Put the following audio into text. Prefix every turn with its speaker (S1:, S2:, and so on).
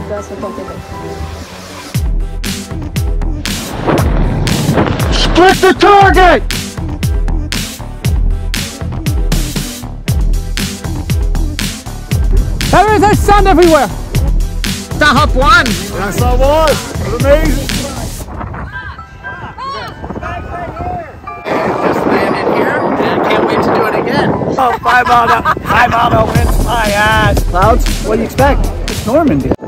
S1: grâce au temps
S2: Split the target!
S3: There is a sun everywhere!
S2: Top one!
S4: Yes, I saw. It was amazing.
S2: Just landed here and can't wait to do it again.
S4: Oh, five auto. Five auto wins my ass.
S3: Clouds, what do you expect? It's Normandy.